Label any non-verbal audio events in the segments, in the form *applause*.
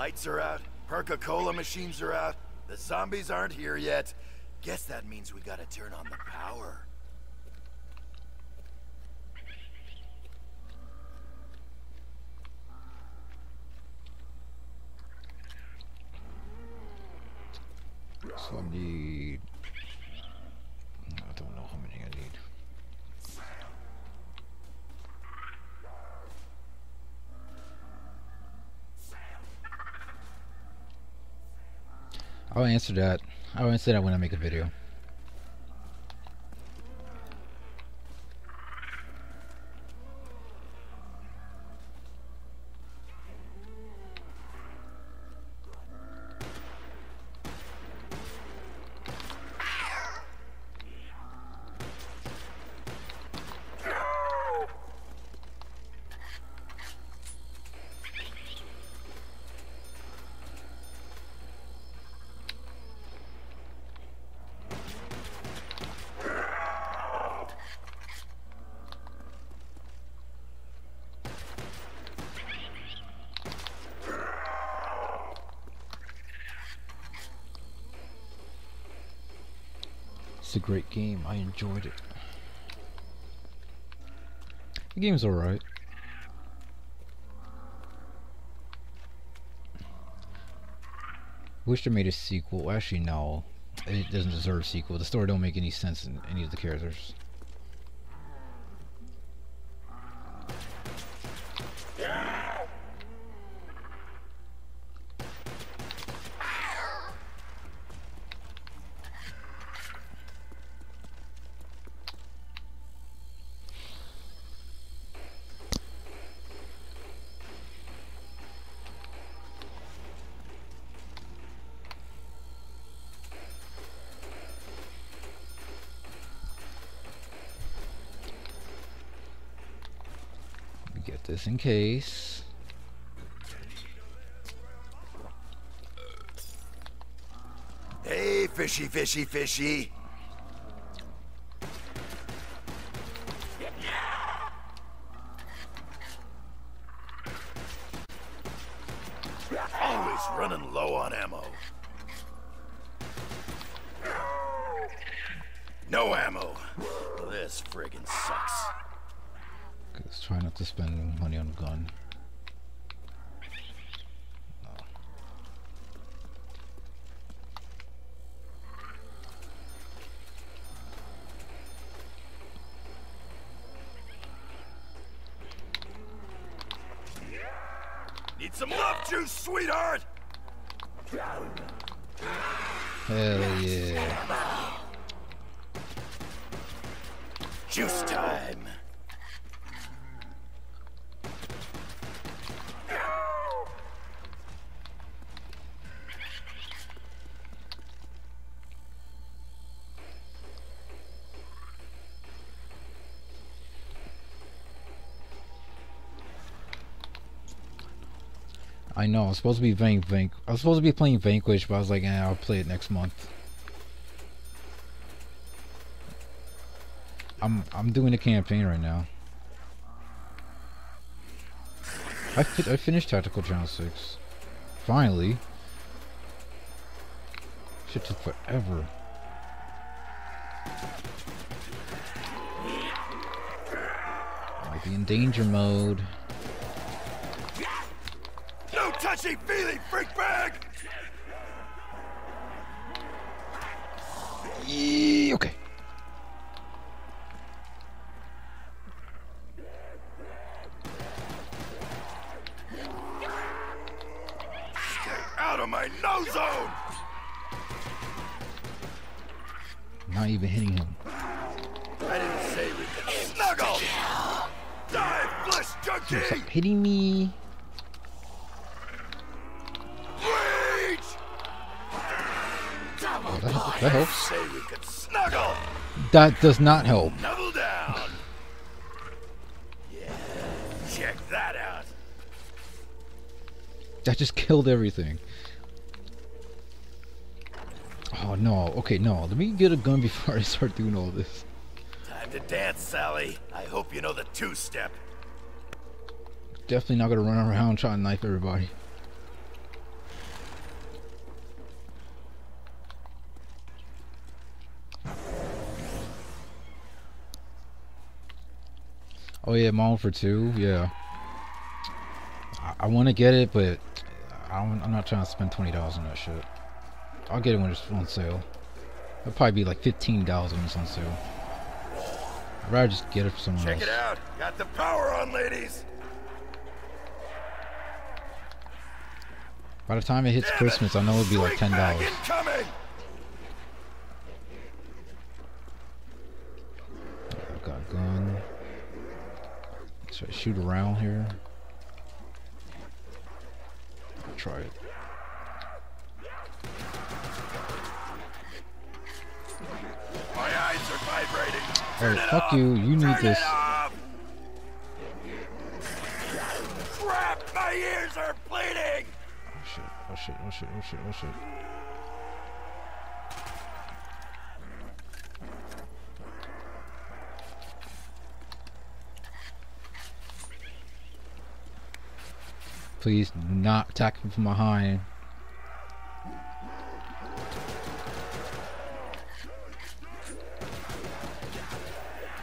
Lights are out, Perk-a-Cola machines are out, the zombies aren't here yet. Guess that means we gotta turn on the power. So I need. I don't know how many I need. I'll answer that. I'll answer that when I make a video. It's a great game. I enjoyed it. The game's alright. Wish they made a sequel. Actually, no. It doesn't deserve a sequel. The story don't make any sense in any of the characters. This in case. Hey, fishy, fishy, fishy. Always running low on ammo. No ammo. This friggin' sucks. Let's try not to spend money on a gun. Need some love juice, sweetheart! Hell yeah. Juice time. I know. I was supposed to be playing Vanq. I was supposed to be playing Vanquish, but I was like, eh, I'll play it next month. I'm I'm doing a campaign right now. I fi I finished Tactical Channel Six. Finally. Shit took forever. Might be in danger mode. Touchy feely, freak bag! Yee, okay. Out of my no zone! Not even hitting him. I didn't say we could snuggle! Die, flesh junkie! stop hitting me. That, that helps. Say we could snuggle! That does not help. Knuckle down! Yeah, check that out. That just killed everything. Oh no. Okay, no. Let me get a gun before *laughs* I start doing all this. Time to dance, Sally. I hope you know the two-step. Definitely not gonna run around trying to knife everybody. Oh yeah, Mall for two. Yeah. I, I want to get it, but I don't, I'm not trying to spend twenty dollars on that shit. I'll get it when it's on sale. It'll probably be like fifteen dollars when it's on sale. I'd rather just get it for someone Check else. it out. Got the power on, ladies. By the time it hits Damn it. Christmas, I know it'll be like ten dollars. incoming. I've got a gun. Should I shoot around here? Try it. My eyes are vibrating. Turn it fuck off. you. You need Turn this. Crap! My ears are bleeding. Oh shit, oh shit, oh shit, oh shit, oh shit. Please do not attack me from behind.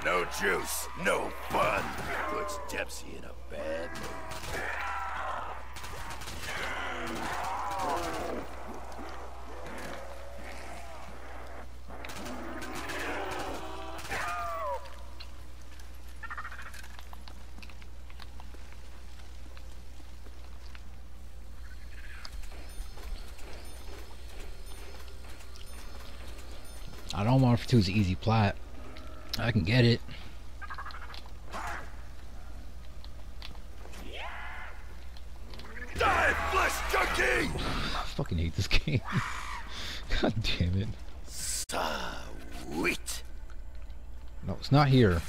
No juice, no fun. Puts Dempsey in a bad mood. I don't want for two is easy plot. I can get it. Die, flesh junkie! I fucking hate this *laughs* game. God damn it. Sweet. No, it's not here.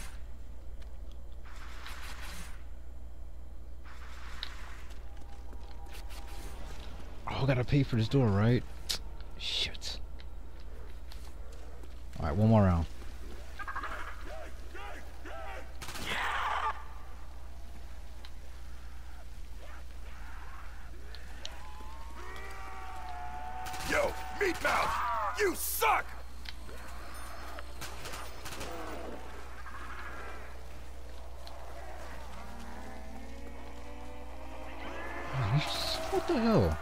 Oh, I gotta pay for this door, right? Shit. Alright, one more round. Yo, meat mouth! You suck! What the hell?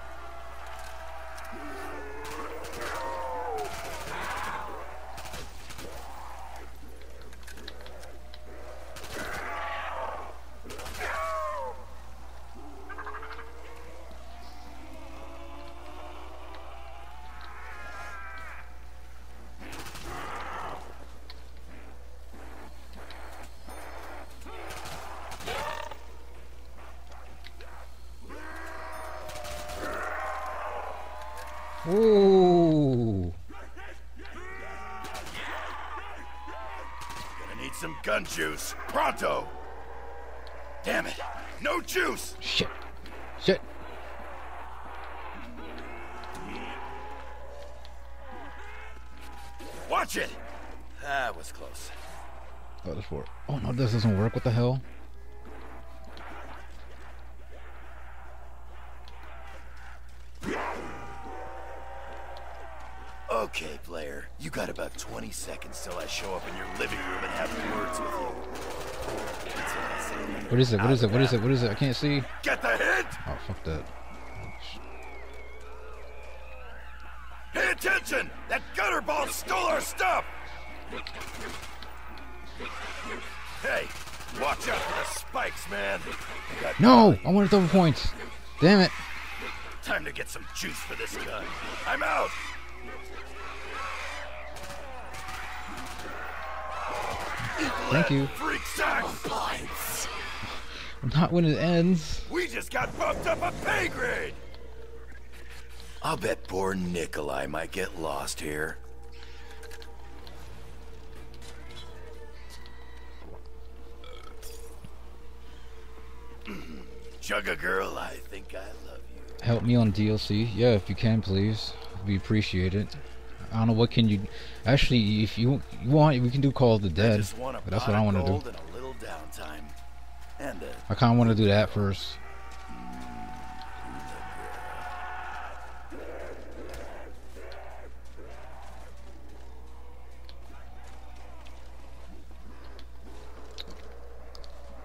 Ooh. Gonna need some gun juice. Pronto! Damn it! No juice! Shit. Shit. Watch it! That was close. Oh, this work. Oh no, this doesn't work. What the hell? Okay, player. You got about 20 seconds till I show up in your living room and have words with you. What I say. What is it? What is it? What is it? What is it? I can't see. Get the hint! Oh, fuck that. Pay attention! That gutter ball stole our stuff! Hey, watch out for the spikes, man. No! I wanted double points. Damn it. time to get some juice for this gun. I'm out! Thank you. Freak sacks! *laughs* Not when it ends. We just got bumped up a pay grade! I'll bet poor Nikolai might get lost here. *clears throat* Chugga girl, I think I love you. Help me on DLC. Yeah, if you can, please. We appreciate it. I don't know what can you. Actually, if you, you want, we can do Call of the Dead. just want a But that's what I want to do. gold and a little downtime. And a I kind of want to do that first.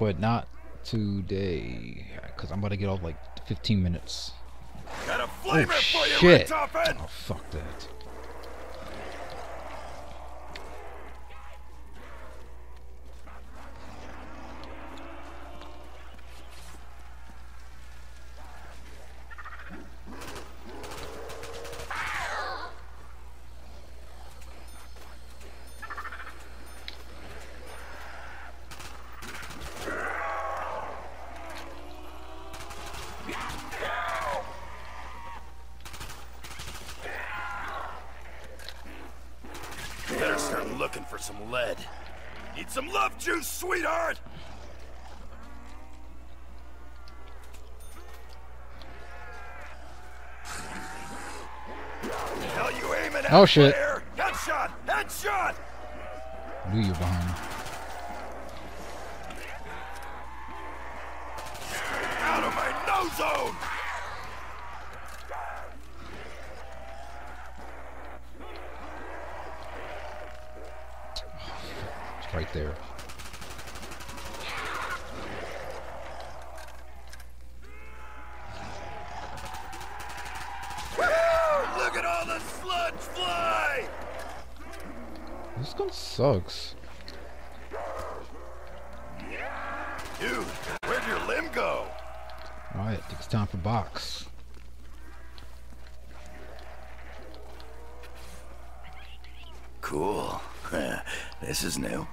but not today. Because I'm about to get off like 15 minutes. Got a flamer Oh, shit. Oh, fuck that. Better start looking for some lead. Need some love juice, sweetheart! Hell you aiming at, Oh, shit. player? Headshot! Headshot! Knew you behind. Out of my no zone! It's right there. Woo! Look at all the sludge fly! This gun sucks. Dude, where'd your limb go? Alright, it's time for box. Cool. *laughs* this is new.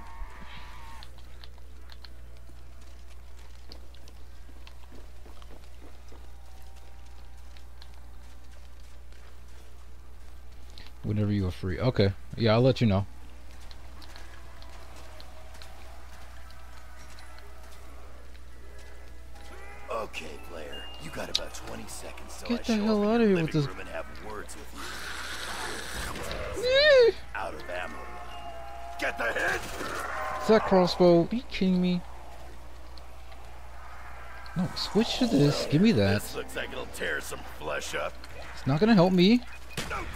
Whenever you are free. Okay. Yeah, I'll let you know. Okay, player. You got about 20 seconds till Get I the hell out of here with this- room and have words with you. Out of ammo. Get the hit! Is that crossbow? Are you kidding me? No, switch to this. Give me that. This looks like it'll tear some flesh up. It's not gonna help me.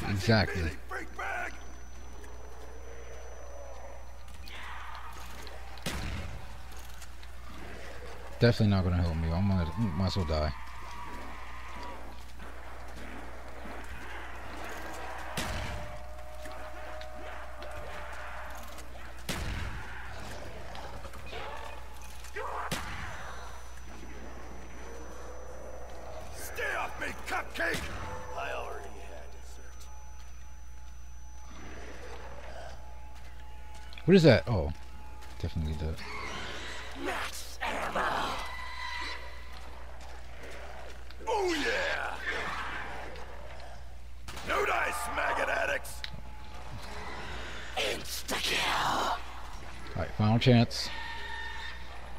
Exactly. feely, freak bag! Definitely not gonna help me. I might, might as well die. Stay off me, cupcake! I already had dessert. What is that? Oh, definitely that. Oh yeah! No dice, maggot addicts! Final chance.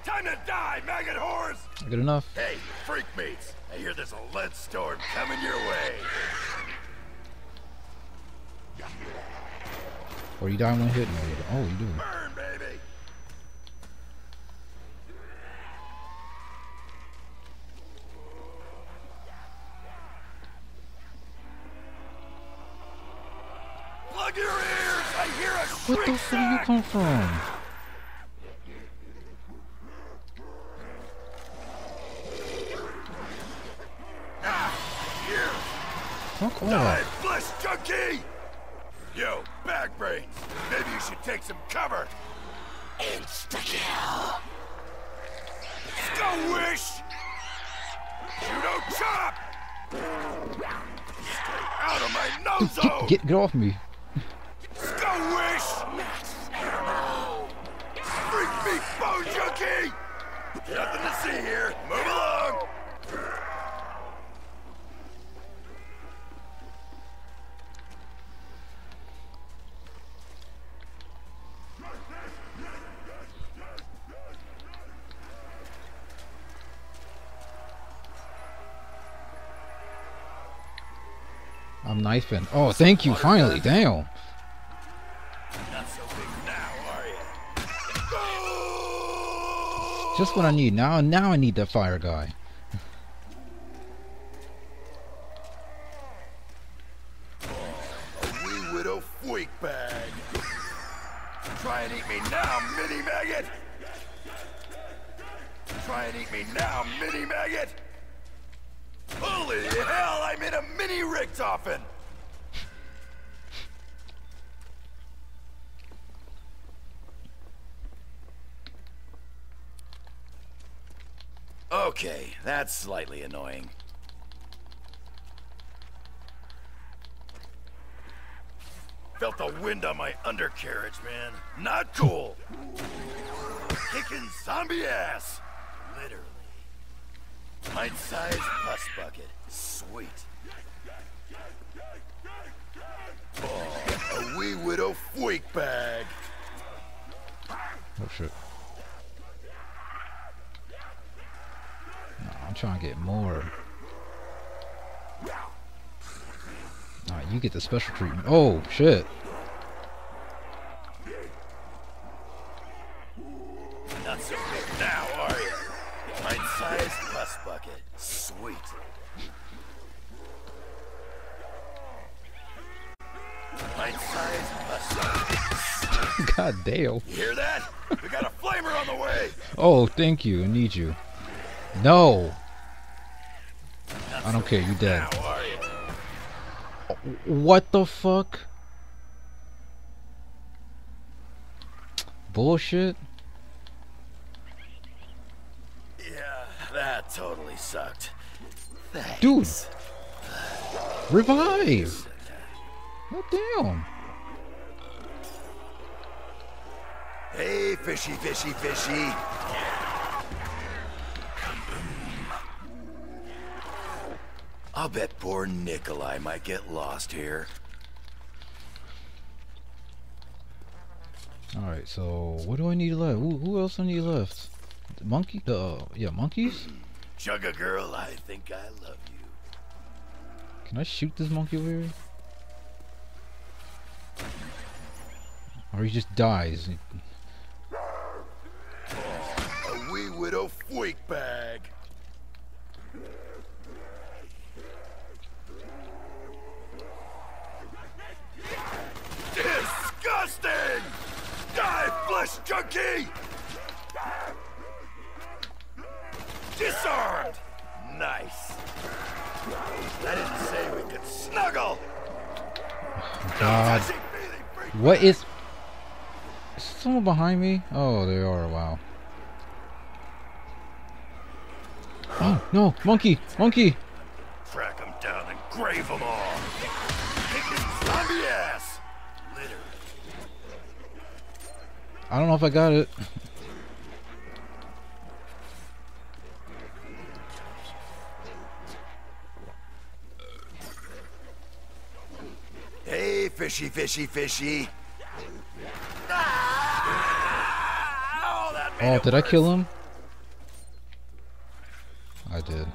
Time to die, maggot whores! Good enough. Hey, freak meats! I hear there's a lead storm coming your way. Or you die one hit. No, you. Oh, you do. Burn, baby! Plug your ears! I hear a What the fuck did you come from? Here! Fuck Die, flesh junkie! Yo, bag brains! Maybe you should take some cover! Insta-kill! Wish! Judo chop! Stay out of my no zone! Get get off me. Wish! Freak me, bone junkie! Nothing to see here. Move I'm knifing. Oh, thank you. Finally. Damn. Just what I need. Now now I need that fire guy. A widow freak bag. Try and eat me now, mini maggot! Try and eat me now, mini maggot! Holy hell, I'm in a mini Richtofen! Okay, that's slightly annoying. Felt the wind on my undercarriage, man. Not cool. Kicking zombie ass. Literally. Pint-sized pus bucket. Sweet. Oh, a wee widow freak bag. Oh shit. I'm trying to get more. Alright, you get the special treatment. Oh shit. Not so big now, are you? Pint-sized pus bucket. Sweet. Pint-sized pus bucket. *laughs* God damn. You hear that? We got a flamer on the way. Oh, thank you. I need you. No. I don't care. You dead. Now, are you? What the fuck? Bullshit. Yeah, that totally sucked. Thanks. Dude. Revive. God damn. Hey, fishy, fishy, fishy. I'll bet poor Nikolai might get lost here. Alright, so what do I need left? Who, who else I need left? The monkey? The, uh, yeah, monkeys? Chugga girl, I think I love you. Can I shoot this monkey over here? Or he just dies. A wee widow freak bag. Disgusting! Die, flesh junkie! Disarmed! Nice. I didn't say we could snuggle! God. Touchy feely freak What is... Is someone behind me? Oh, they are. Wow. Oh, no. Monkey. Monkey. Track them down and grave them all. Kicking zombie ass. Literally. I don't know if I got it. Hey, fishy, fishy, fishy. Ah! Oh, that made it did I kill him? I did.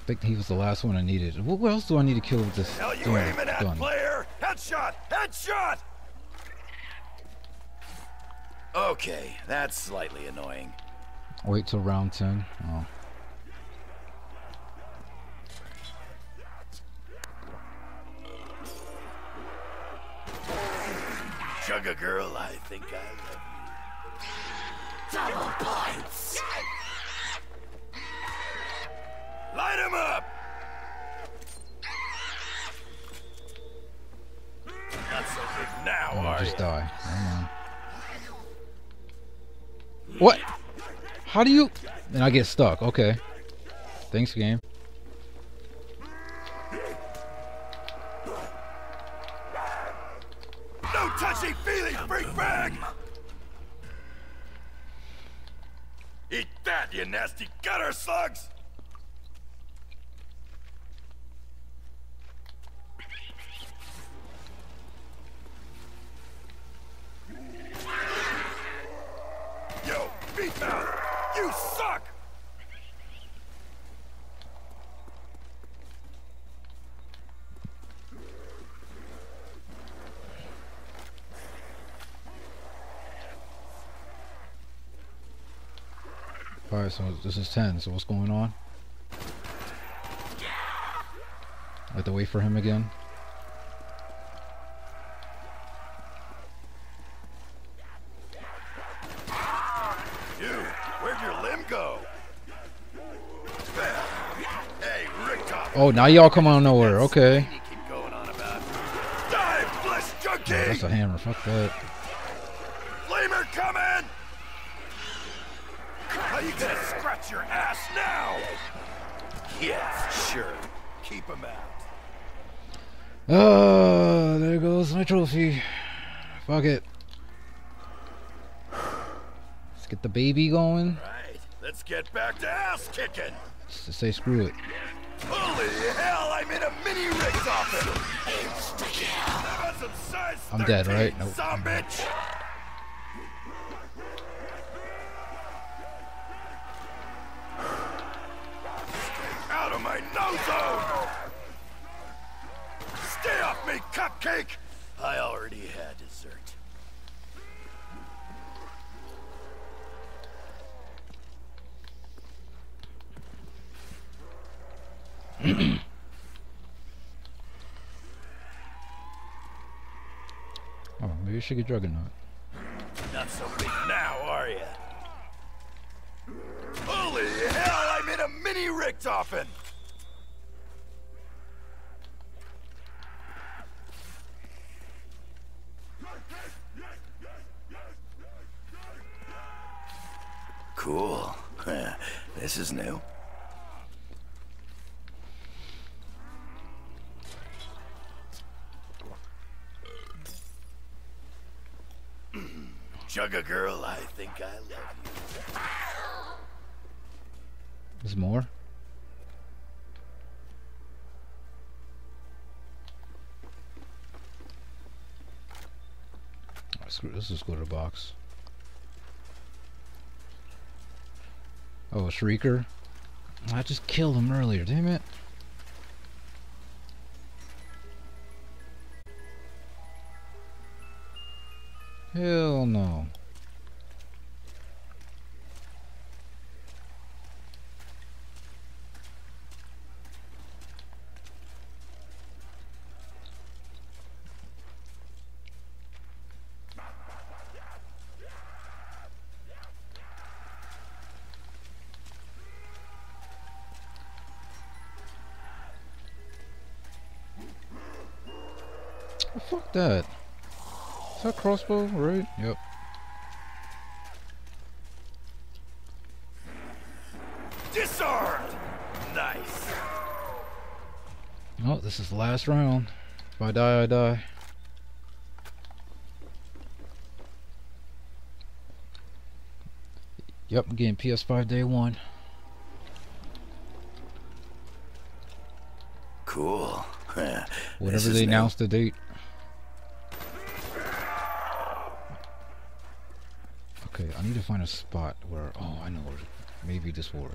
I think he was the last one I needed. What else do I need to kill with this Hell you gun? aiming at, gun? player? Headshot! Headshot! Okay, that's slightly annoying. Wait till round 10. Oh. Chugga girl, I think I love you. Double points! Light him up! Not so big now, Oh, are just you? die. Never mind. What? How do you... And I get stuck. Okay. Thanks, game. Freak bag! Eat that, you nasty gutter slugs! Yo, beat mouth! You suck! Alright, so this is 10, so what's going on? I have to wait for him again. You, where'd your limb go? Hey, Oh, now y'all come out of nowhere. Okay. Yeah, that's a hammer. Fuck that. Gonna your ass now? Yes, sure. Keep him out. Oh, there goes my trophy. Fuck it. Let's get the baby going. Right, let's get back to ass kicking. Let's just say screw it. Holy hell, I'm in a mini Richtofen! How about some size I'm dead, 13, right? Nope. Of zone! Stay off me, cupcake! I already had dessert. *clears throat* Oh, maybe I should get Juggernaut. Not so big now, are ya? Holy hell, I'm in a mini Richtofen! Cool. this is new. Jugga girl, I think I love you. There's more? Oh, screw. Let's go to the box. Oh, a Shrieker? I just killed him earlier, damn it. Hell no. Oh, fuck that. Is that crossbow, right? Yep. Disarmed! Nice. Oh, this is the last round. If I die, I die. Yep, I'm getting PS5 day one. Cool. *laughs* This Whenever they new. announce the date. Okay, I need to find a spot where. Oh, I know where. Maybe this will work.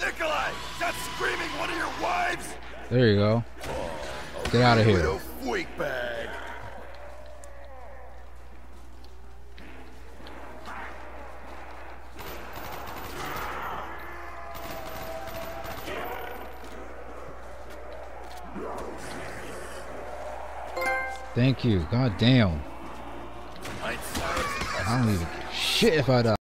Nikolai! Is that screaming one of your wives? There you go. Get out of here. Widow freak bag. Thank you. God damn. I don't even shit if I die.